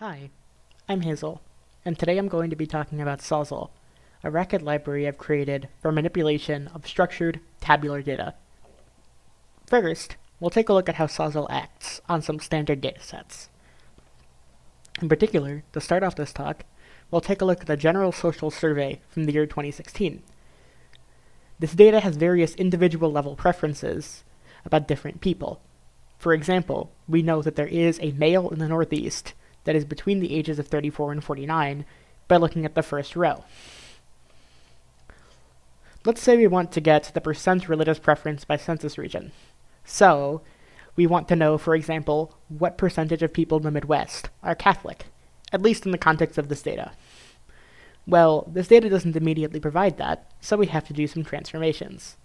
Hi, I'm Hazel, and today I'm going to be talking about Sawzall, a Racket library I've created for manipulation of structured tabular data. First, we'll take a look at how Sawzall acts on some standard datasets. In particular, to start off this talk, we'll take a look at the General Social Survey from the year 2016. This data has various individual level preferences about different people. For example, we know that there is a male in the Northeast that is between the ages of 34 and 49 by looking at the first row. Let's say we want to get the percent religious preference by census region. So, we want to know, for example, what percentage of people in the Midwest are Catholic, at least in the context of this data. Well, this data doesn't immediately provide that, so we have to do some transformations.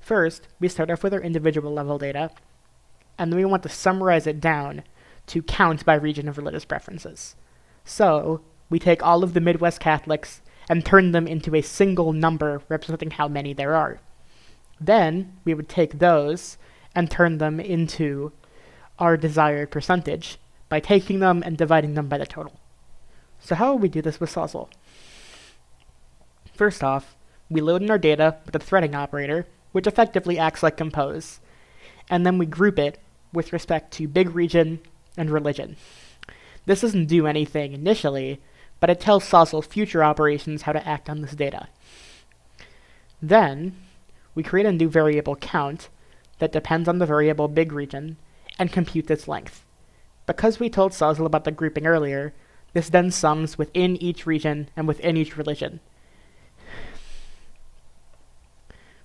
First, we start off with our individual level data, and then we want to summarize it down to count by region of religious preferences. So, we take all of the Midwest Catholics and turn them into a single number representing how many there are. Then, we would take those and turn them into our desired percentage by taking them and dividing them by the total. So how would we do this with Sawzall? First off, we load in our data with a threading operator, which effectively acts like compose, and then we group it with respect to big region and religion. This doesn't do anything initially, but it tells Sawzall future operations how to act on this data. Then, we create a new variable count that depends on the variable big region and compute its length. Because we told Sawzall about the grouping earlier, this then sums within each region and within each religion.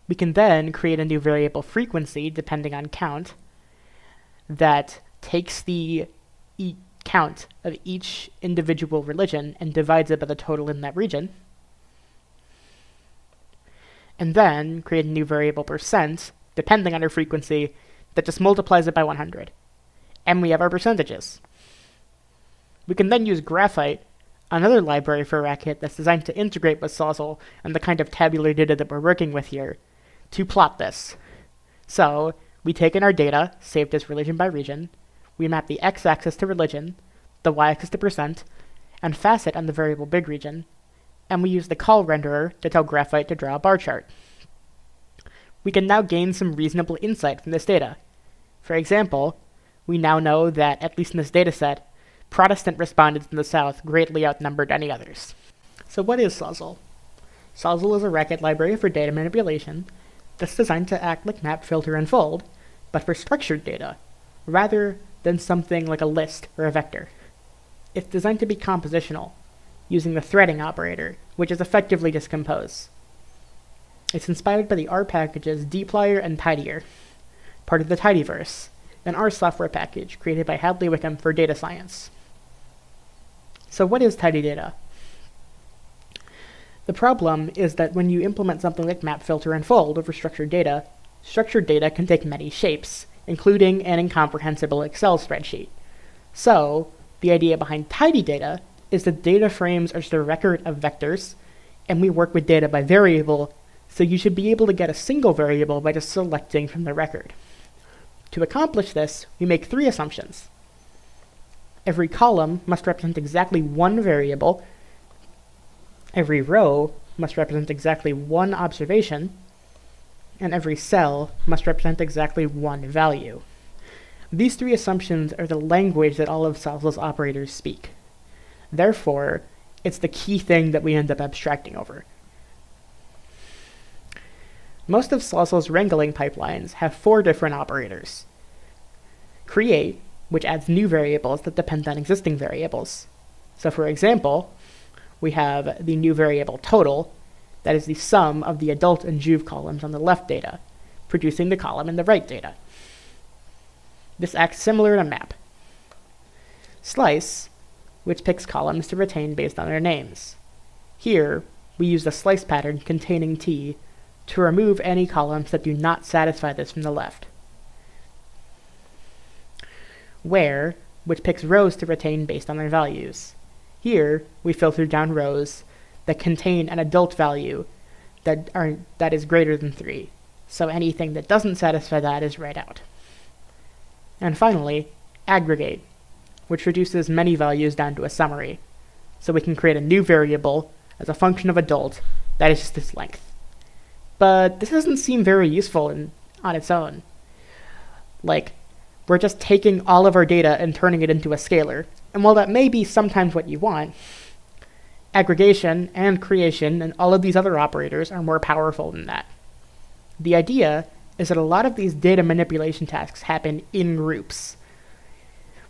We can then create a new variable frequency depending on count that takes the e count of each individual religion and divides it by the total in that region. And then create a new variable percent, depending on our frequency, that just multiplies it by 100. And we have our percentages. We can then use Graphite, another library for Racket that's designed to integrate with Sawzall and the kind of tabular data that we're working with here, to plot this. So, we take in our data, saved as religion by region, we map the x-axis to religion, the y-axis to percent, and facet on the variable big region, and we use the call renderer to tell Graphite to draw a bar chart. We can now gain some reasonable insight from this data. For example, we now know that, at least in this dataset, Protestant respondents in the South greatly outnumbered any others. So what is Sawzall? Sawzall is a Racket library for data manipulation that's designed to act like map, filter, and fold, but for structured data, rather than something like a list or a vector. It's designed to be compositional, using the threading operator, which is effectively just compose. It's inspired by the R packages dplyr and tidyr, part of the tidyverse, an R software package created by Hadley Wickham for data science. So what is tidy data? The problem is that when you implement something like map, filter, and fold over structured data, structured data can take many shapes, including an incomprehensible Excel spreadsheet. So, the idea behind tidy data is that data frames are just a record of vectors, and we work with data by variable, so you should be able to get a single variable by just selecting from the record. To accomplish this, we make three assumptions. Every column must represent exactly one variable, every row must represent exactly one observation, and every cell must represent exactly one value. These three assumptions are the language that all of Sawzall's operators speak. Therefore, it's the key thing that we end up abstracting over. Most of Sawzall's wrangling pipelines have four different operators. Create, which adds new variables that depend on existing variables. So for example, we have the new variable total, that is the sum of the adult and juve columns on the left data, producing the column in the right data. This acts similar to a map. Slice, which picks columns to retain based on their names. Here, we use the slice pattern containing t to remove any columns that do not satisfy this from the left. Where, which picks rows to retain based on their values. Here, we filter down rows that contain an adult value that are that is greater than 3. So anything that doesn't satisfy that is read out. And finally, aggregate, which reduces many values down to a summary. So we can create a new variable as a function of adult that is just its length. But this doesn't seem very useful in, on its own. Like, we're just taking all of our data and turning it into a scalar. And while that may be sometimes what you want, aggregation and creation and all of these other operators are more powerful than that. The idea is that a lot of these data manipulation tasks happen in groups,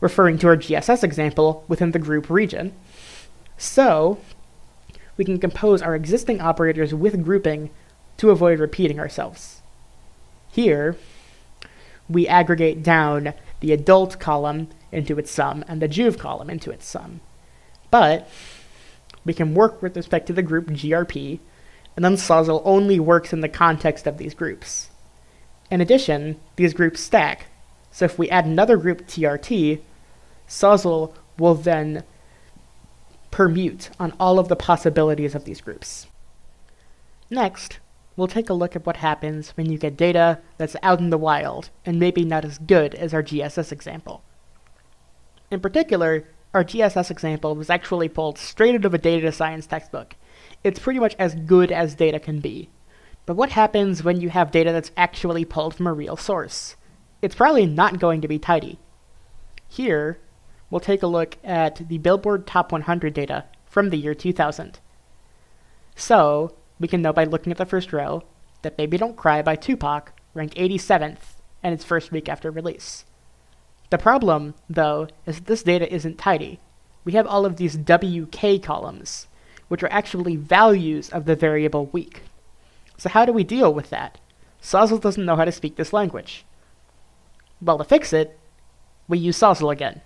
referring to our GSS example within the group region. So, we can compose our existing operators with grouping to avoid repeating ourselves. Here, we aggregate down the adult column into its sum and the juve column into its sum. But we can work with respect to the group GRP, and then Sawzall only works in the context of these groups. In addition, these groups stack, so if we add another group TRT, Sawzall will then permute on all of the possibilities of these groups. Next, we'll take a look at what happens when you get data that's out in the wild and maybe not as good as our GSS example. In particular, our GSS example was actually pulled straight out of a data science textbook. It's pretty much as good as data can be. But what happens when you have data that's actually pulled from a real source? It's probably not going to be tidy. Here, we'll take a look at the Billboard Top 100 data from the year 2000. So, we can know by looking at the first row that Baby Don't Cry by Tupac ranked 87th in its first week after release. The problem, though, is that this data isn't tidy. We have all of these WK columns, which are actually values of the variable week. So how do we deal with that? Sawzall doesn't know how to speak this language. Well, to fix it, we use Sawzall again.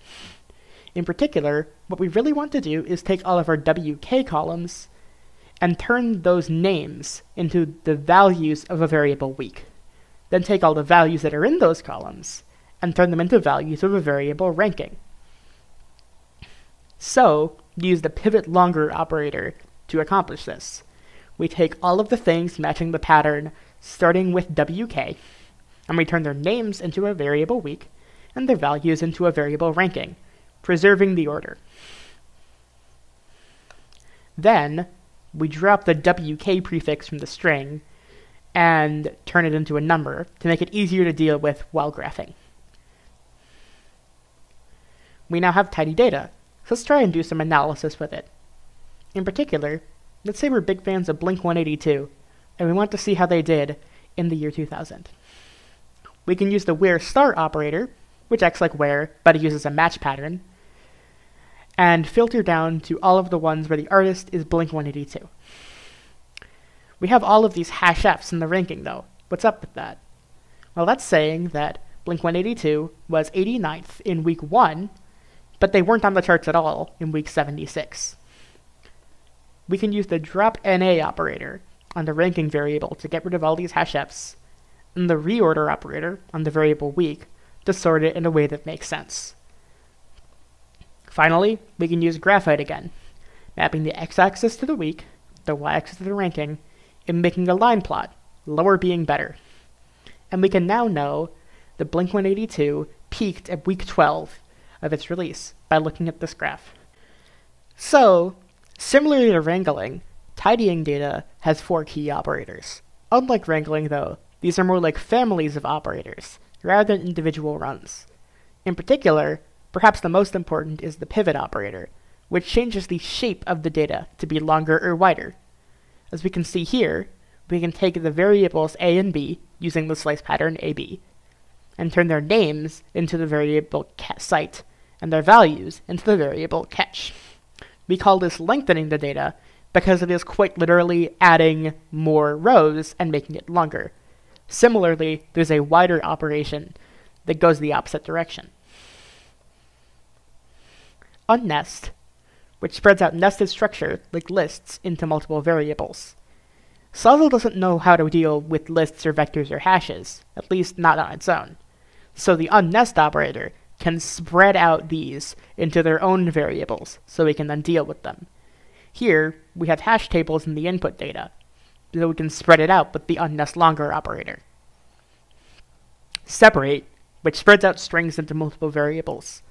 In particular, what we really want to do is take all of our WK columns and turn those names into the values of a variable week. Then take all the values that are in those columns and turn them into values of a variable ranking. So, use the pivot longer operator to accomplish this. We take all of the things matching the pattern starting with WK, and we turn their names into a variable week and their values into a variable ranking, preserving the order. Then, we drop the WK prefix from the string and turn it into a number to make it easier to deal with while graphing. We now have tidy data, so let's try and do some analysis with it. In particular, let's say we're big fans of Blink 182, and we want to see how they did in the year 2000. We can use the where star operator, which acts like where, but it uses a match pattern, and filter down to all of the ones where the artist is Blink 182. We have all of these hash Fs in the ranking though. What's up with that? Well, that's saying that Blink 182 was 89th in week 1, but they weren't on the charts at all in week 76. We can use the drop NA operator on the ranking variable to get rid of all these hash Fs, and the reorder operator on the variable week to sort it in a way that makes sense. Finally, we can use graphite again, mapping the x-axis to the week, the y-axis to the ranking, and making a line plot, lower being better. And we can now know that Blink-182 peaked at week 12 of its release by looking at this graph. So, similarly to wrangling, tidying data has four key operators. Unlike wrangling, though, these are more like families of operators, rather than individual runs. In particular, Perhaps the most important is the pivot operator, which changes the shape of the data to be longer or wider. As we can see here, we can take the variables a and b using the slice pattern ab, and turn their names into the variable site, and their values into the variable catch. We call this lengthening the data because it is quite literally adding more rows and making it longer. Similarly, there's a wider operation that goes the opposite direction unnest, which spreads out nested structure like lists into multiple variables. Sawzall doesn't know how to deal with lists or vectors or hashes, at least not on its own. So the unnest operator can spread out these into their own variables so we can then deal with them. Here, we have hash tables in the input data, so we can spread it out with the unnest longer operator. Separate, which spreads out strings into multiple variables.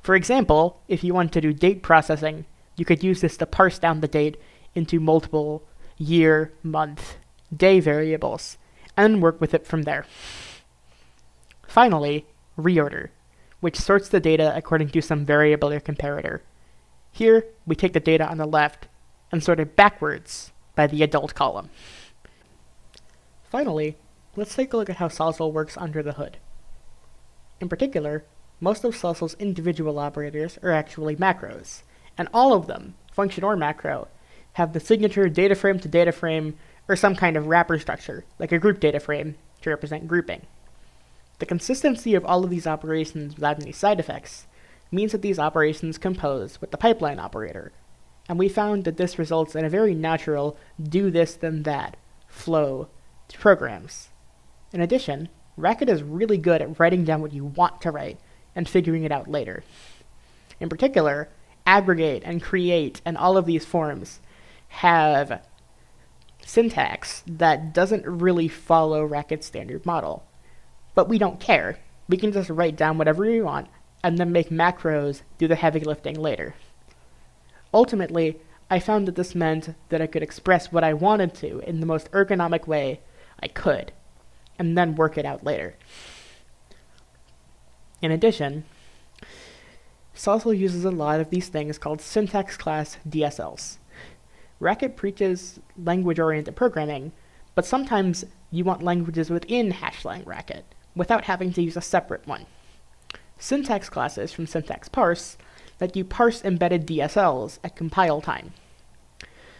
For example, if you want to do date processing, you could use this to parse down the date into multiple year, month, day variables, and work with it from there. Finally, reorder, which sorts the data according to some variable or comparator. Here, we take the data on the left and sort it backwards by the adult column. Finally, let's take a look at how Sawzall works under the hood. In particular, most of Sawzall's individual operators are actually macros, and all of them, function or macro, have the signature data frame to data frame or some kind of wrapper structure, like a group data frame, to represent grouping. The consistency of all of these operations without any side effects means that these operations compose with the pipeline operator, and we found that this results in a very natural do this then that flow to programs. In addition, Racket is really good at writing down what you want to write and figuring it out later. In particular, aggregate and create and all of these forms have syntax that doesn't really follow Racket's standard model. But we don't care. We can just write down whatever we want and then make macros do the heavy lifting later. Ultimately, I found that this meant that I could express what I wanted to in the most ergonomic way I could, and then work it out later. In addition, Sawzall uses a lot of these things called syntax class DSLs. Racket preaches language-oriented programming, but sometimes you want languages within Hashlang Racket, without having to use a separate one. Syntax classes from syntax parse let you parse embedded DSLs at compile time.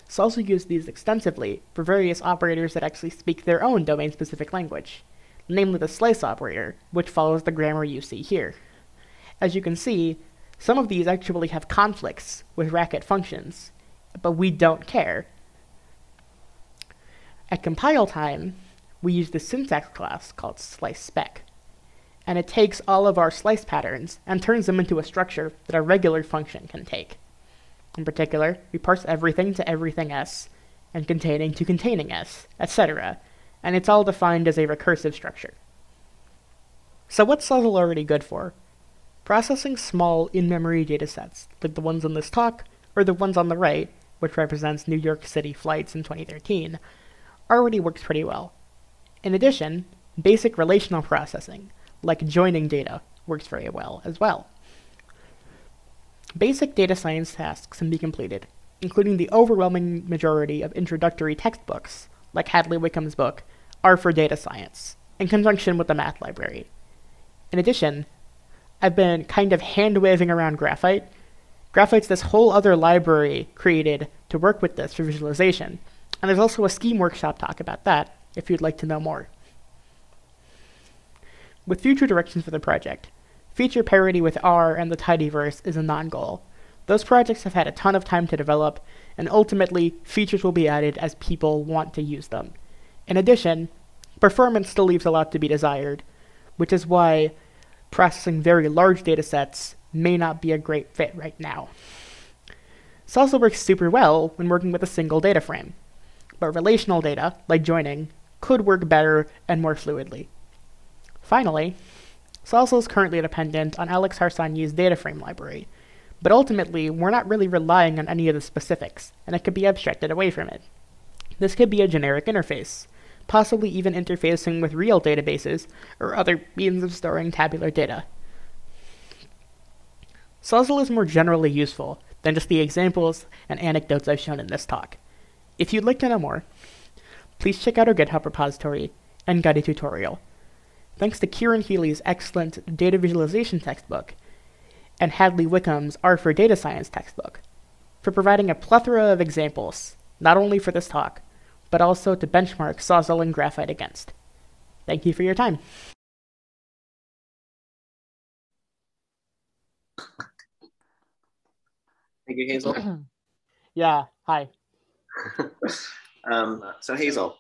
Sawzall uses these extensively for various operators that actually speak their own domain-specific language, namely the slice operator, which follows the grammar you see here. As you can see, some of these actually have conflicts with racket functions, but we don't care. At compile time, we use the syntax class called slice spec, and it takes all of our slice patterns and turns them into a structure that a regular function can take. In particular, we parse everything to everything s, and containing to containing s, etc., and it's all defined as a recursive structure. So what's Sawzall already good for? Processing small in-memory datasets, like the ones on this talk, or the ones on the right, which represents New York City flights in 2013, already works pretty well. In addition, basic relational processing, like joining data, works very well as well. Basic data science tasks can be completed, including the overwhelming majority of introductory textbooks, like Hadley Wickham's book, R for Data Science, in conjunction with the math library. In addition, I've been kind of hand waving around Graphite. Graphite's this whole other library created to work with this for visualization, and there's also a Scheme workshop talk about that if you'd like to know more. With future directions for the project, feature parity with R and the tidyverse is a non-goal. Those projects have had a ton of time to develop, and ultimately, features will be added as people want to use them. In addition, performance still leaves a lot to be desired, which is why processing very large datasets may not be a great fit right now. This also works super well when working with a single data frame, but relational data, like joining, could work better and more fluidly. Finally, Sawzall is currently dependent on Alex Harsanyi's data frame library, but ultimately we're not really relying on any of the specifics, and it could be abstracted away from it. This could be a generic interface, possibly even interfacing with real databases or other means of storing tabular data. Sawzall is more generally useful than just the examples and anecdotes I've shown in this talk. If you'd like to know more, please check out our GitHub repository and guided tutorial. Thanks to Kieran Healy's excellent data visualization textbook and Hadley Wickham's R for Data Science textbook for providing a plethora of examples, not only for this talk, but also to benchmark Sawzall and Graphite against. Thank you for your time. Thank you, Hazel. yeah, hi. um, so Hazel,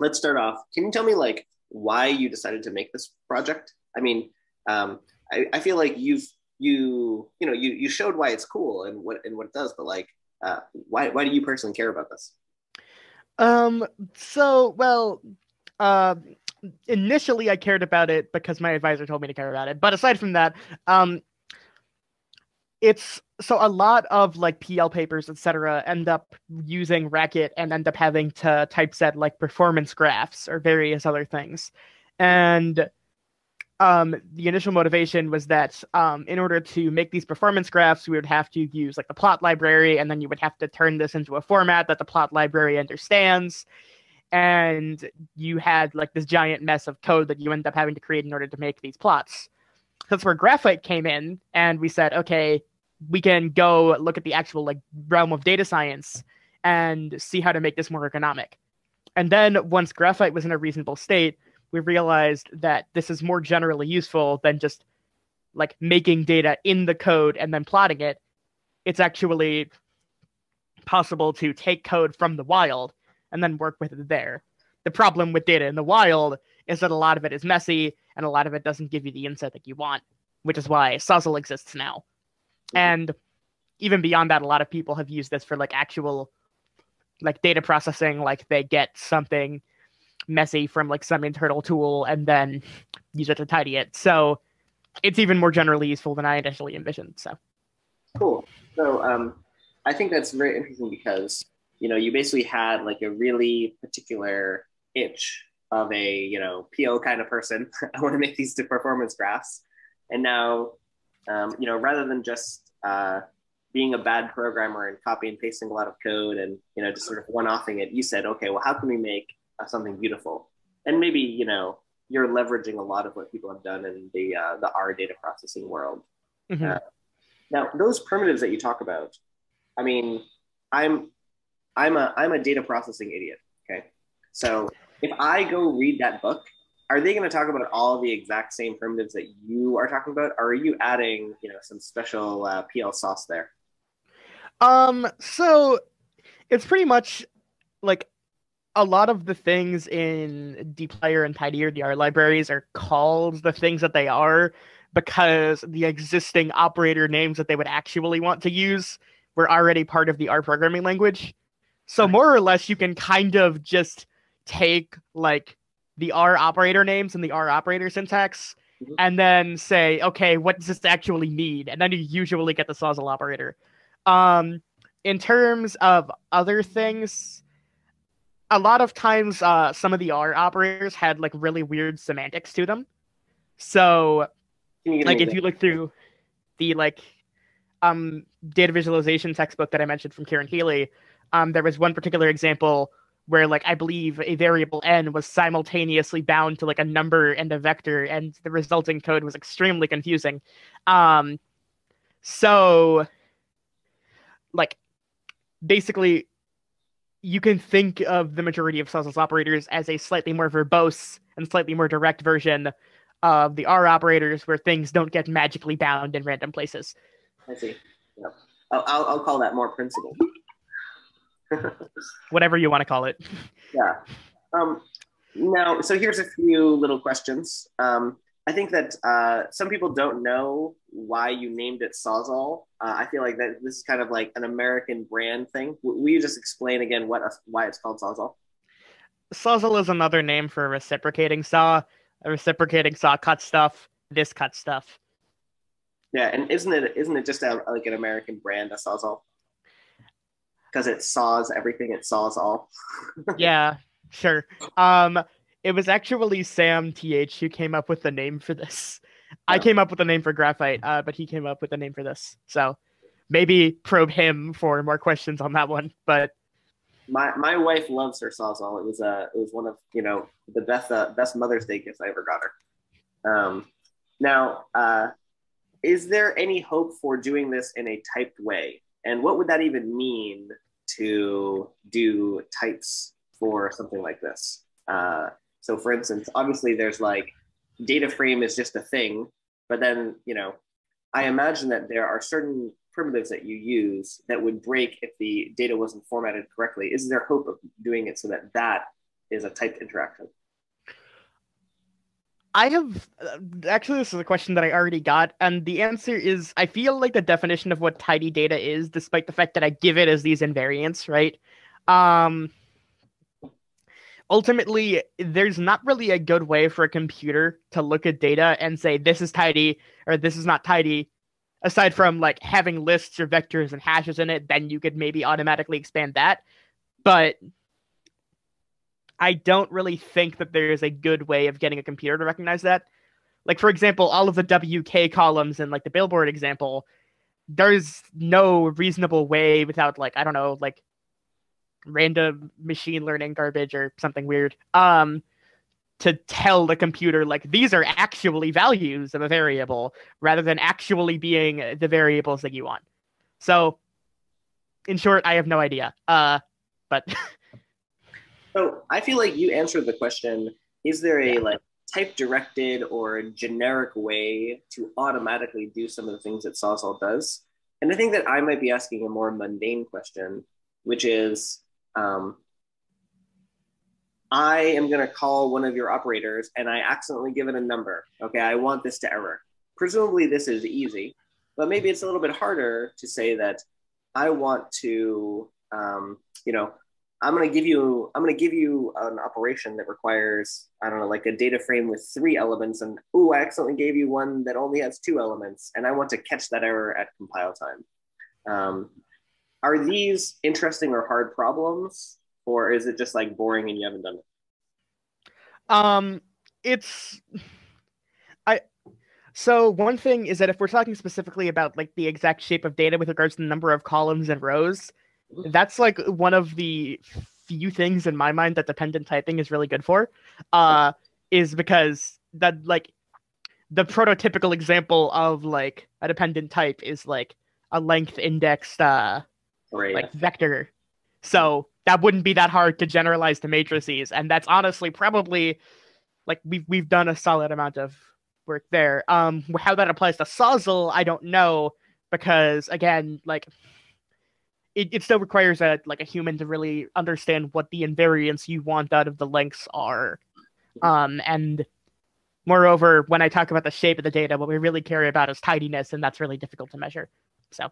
let's start off. Can you tell me like why you decided to make this project? I mean, um, I, I feel like you've you you know you you showed why it's cool and what and what it does, but like uh, why why do you personally care about this? Um. So well, uh, initially I cared about it because my advisor told me to care about it. But aside from that, um, it's so a lot of like PL papers, etc., end up using Racket and end up having to typeset like performance graphs or various other things. And um, the initial motivation was that um, in order to make these performance graphs, we would have to use like the plot library, and then you would have to turn this into a format that the plot library understands. And you had like this giant mess of code that you end up having to create in order to make these plots. That's where Graphite came in, and we said, okay, we can go look at the actual like realm of data science and see how to make this more economic. And then once Graphite was in a reasonable state, we realized that this is more generally useful than just like making data in the code and then plotting it. It's actually possible to take code from the wild and then work with it there. The problem with data in the wild is that a lot of it is messy and a lot of it doesn't give you the insight that you want, which is why Sawzall exists now. Mm-hmm. And even beyond that, a lot of people have used this for like actual like data processing, like they get something messy from like some internal tool and then use it to tidy it. So it's even more generally useful than I initially envisioned. So cool. So um, I think that's very interesting because you know you basically had like a really particular itch of a you know PO kind of person. I want to make these to performance graphs, and now um, you know rather than just uh, being a bad programmer and copy and pasting a lot of code and you know just sort of one offing it, you said, okay, well, how can we make uh, something beautiful? And maybe you know you're leveraging a lot of what people have done in the uh, the R data processing world. Mm-hmm. Uh, now, those primitives that you talk about, I mean, I'm I'm a I'm a data processing idiot. Okay, so if I go read that book, are they going to talk about all the exact same primitives that you are talking about, or are you adding, you know, some special uh, PL sauce there? Um, so it's pretty much like a lot of the things in dplyr and tidyr dr libraries are called the things that they are because the existing operator names that they would actually want to use were already part of the R programming language. So more or less, you can kind of just take like the R operator names and the R operator syntax mm-hmm. and then say, okay, what does this actually mean? And then you usually get the Sawzall operator. Um, in terms of other things, a lot of times uh, some of the R operators had like really weird semantics to them. So, like if you look through the like um, data visualization textbook that I mentioned from Kieran Healy, um, there was one particular example where like I believe a variable n was simultaneously bound to like a number and a vector, and the resulting code was extremely confusing. Um, so, like, basically, you can think of the majority of Sawzall's operators as a slightly more verbose and slightly more direct version of the R operators, where things don't get magically bound in random places. I see. I'll, I'll call that more principled. whatever you want to call it. Yeah. Um, now, so here's a few little questions. Um, I think that uh, some people don't know why you named it Sawzall. Uh, I feel like that this is kind of like an American brand thing. Will you just explain again what a, why it's called Sawzall? Sawzall is another name for a reciprocating saw. A reciprocating saw cuts stuff. This cuts stuff. Yeah, and isn't it isn't it just a, like an American brand, a Sawzall? Because it saws everything. It saws all. yeah, sure. Um, it was actually Sam TH who came up with the name for this. Yeah. I came up with the name for graphite, uh, but he came up with the name for this. So maybe probe him for more questions on that one. But my my wife loves her sawzall. It was uh it was one of you know the best uh, best Mother's Day gifts I ever got her. Um, now, uh, is there any hope for doing this in a typed way? And what would that even mean to do types for something like this. Uh, so for instance, obviously there's like data frame is just a thing, but then, you know, I imagine that there are certain primitives that you use that would break if the data wasn't formatted correctly. Is there hope of doing it so that that is a typed interaction? I have uh, actually this is a question that I already got, and the answer is I feel like the definition of what tidy data is, despite the fact that I give it as these invariants, right? Um, ultimately, there's not really a good way for a computer to look at data and say this is tidy or this is not tidy, aside from like having lists or vectors and hashes in it, then you could maybe automatically expand that. But I don't really think that there is a good way of getting a computer to recognize that. Like for example, all of the WK columns and like the billboard example, there's no reasonable way without like I don't know like random machine learning garbage or something weird um to tell the computer like these are actually values of a variable rather than actually being the variables that you want. So in short, I have no idea. Uh but So I feel like you answered the question, is there a like type directed or generic way to automatically do some of the things that Sawzall does? And I think that I might be asking a more mundane question, which is um, I am going to call one of your operators and I accidentally give it a number. Okay, I want this to error. Presumably, this is easy, but maybe it's a little bit harder to say that I want to, um, you know, I'm gonna give you I'm gonna give you an operation that requires I don't know like a data frame with three elements and oh I accidentally gave you one that only has two elements and I want to catch that error at compile time. Um, are these interesting or hard problems or is it just like boring and you haven't done it? Um, it's I. So one thing is that if we're talking specifically about like the exact shape of data with regards to the number of columns and rows, that's like one of the few things in my mind that dependent typing is really good for uh is because that like the prototypical example of like a dependent type is like a length indexed uh right. like vector so that wouldn't be that hard to generalize to matrices and that's honestly probably like we've we've done a solid amount of work there um how that applies to Sawzall i don't know because again like it, it still requires a like a human to really understand what the invariants you want out of the lengths are. Um, and moreover, when I talk about the shape of the data, what we really care about is tidiness, and that's really difficult to measure. So,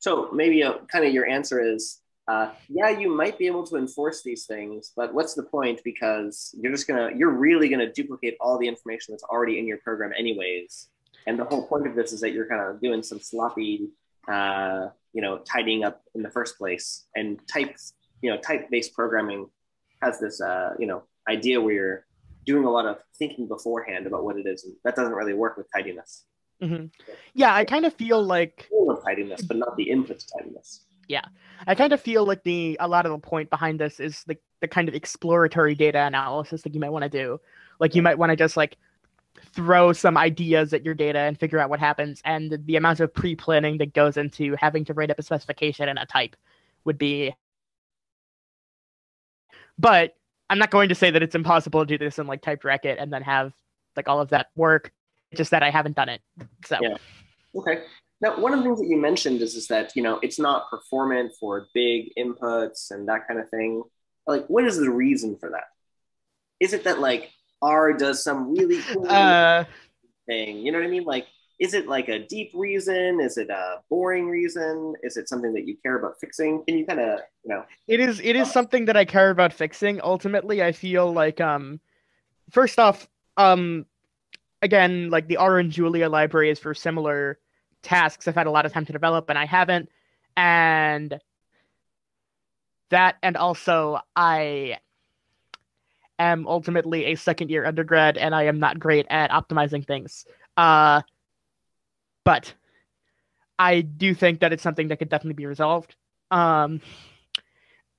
so maybe uh, kind of your answer is, uh, yeah, you might be able to enforce these things, but what's the point? Because you're just gonna, you're really gonna duplicate all the information that's already in your program, anyways. And the whole point of this is that you're kind of doing some sloppy uh, you know tidying up in the first place. And type you know type based programming has this uh, you know idea where you're doing a lot of thinking beforehand about what it is and that doesn't really work with tidiness. Mm-hmm. yeah i kind of feel like of tidiness but not the input to tidiness. Yeah. I kind of feel like the a lot of the point behind this is the, the kind of exploratory data analysis that you might want to do. Like you might want to just like throw some ideas at your data and figure out what happens. And the amount of pre planning that goes into having to write up a specification and a type would be. But I'm not going to say that it's impossible to do this in like TypedRacket and then have like all of that work. It's just that I haven't done it. So. Yeah. Okay. Now, one of the things that you mentioned is, is that, you know, it's not performant for big inputs and that kind of thing. Like, what is the reason for that? Is it that, like, R does some really cool uh, thing. You know what I mean? Like, is it like a deep reason? Is it a boring reason? Is it something that you care about fixing? Can you kind of, you know? It is. It is uh, something that I care about fixing. Ultimately, I feel like, um, first off, um, again, like the R and Julia library is for similar tasks. I've had a lot of time to develop, and I haven't, and that, and also I am ultimately a second year undergrad and I am not great at optimizing things. Uh, but I do think that it's something that could definitely be resolved. Um,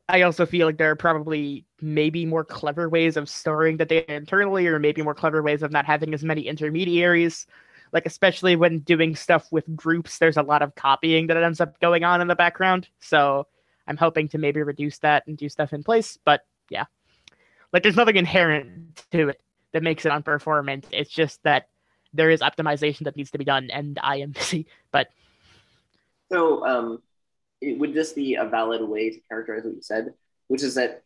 I also feel like there are probably maybe more clever ways of storing the data internally, or maybe more clever ways of not having as many intermediaries. Like, especially when doing stuff with groups, there's a lot of copying that ends up going on in the background. So I'm hoping to maybe reduce that and do stuff in place. But yeah. Like there's nothing inherent to it that makes it unperformant. It's just that there is optimization that needs to be done, and I am busy. But so, um, it would this be a valid way to characterize what you said, which is that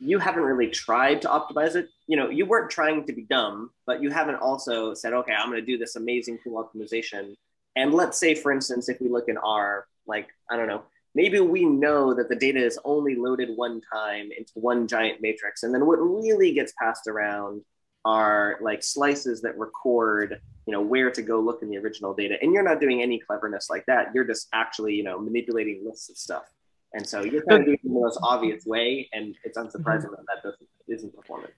you haven't really tried to optimize it? You know, you weren't trying to be dumb, but you haven't also said, okay, I'm going to do this amazing cool optimization. And let's say, for instance, if we look in R, like I don't know, maybe we know that the data is only loaded one time into one giant matrix. And then what really gets passed around are like slices that record you know where to go look in the original data and you're not doing any cleverness like that you're just actually you know manipulating lists of stuff and so you're kind of doing it in the most obvious way and it's unsurprising mm-hmm. that that doesn't isn't performant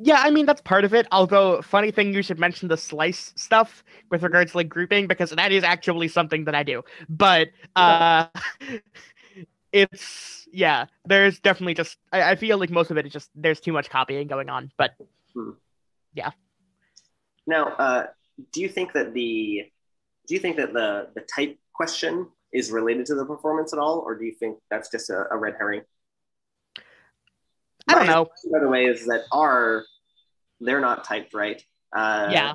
yeah, I mean that's part of it. Although funny thing you should mention the slice stuff with regards to like grouping because that is actually something that I do. But uh it's yeah, there's definitely just I, I feel like most of it is just there's too much copying going on. But hmm. yeah. Now, uh, do you think that the do you think that the the type question is related to the performance at all, or do you think that's just a, a red herring? I don't know. By the way, is that R they're not typed right. Uh, yeah,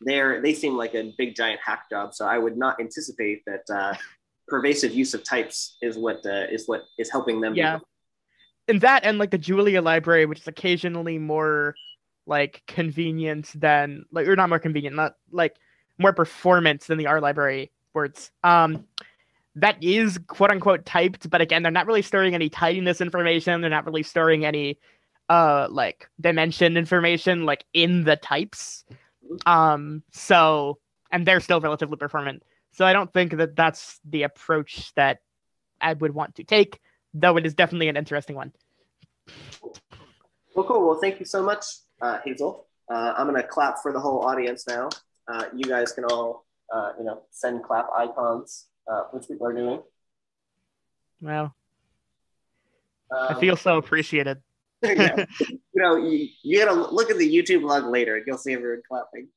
they're they seem like a big giant hack job. So I would not anticipate that uh, pervasive use of types is what uh, is what is helping them. Yeah, and that and like the Julia library, which is occasionally more like convenient than like or not more convenient, not like more performance than the R library words. Um, that is quote unquote typed, but again, they're not really storing any tidiness information. They're not really storing any uh like dimension information like in the types. Um, so and they're still relatively performant. So I don't think that that's the approach that I would want to take, though it is definitely an interesting one. Well, cool. Well, thank you so much uh, Hazel. Uh, I'm gonna clap for the whole audience now. Uh, you guys can all, uh, you know, send clap icons, uh, which people are doing. Well, um, I feel so appreciated. you know, you, you gotta look at the YouTube log later, and you'll see everyone clapping.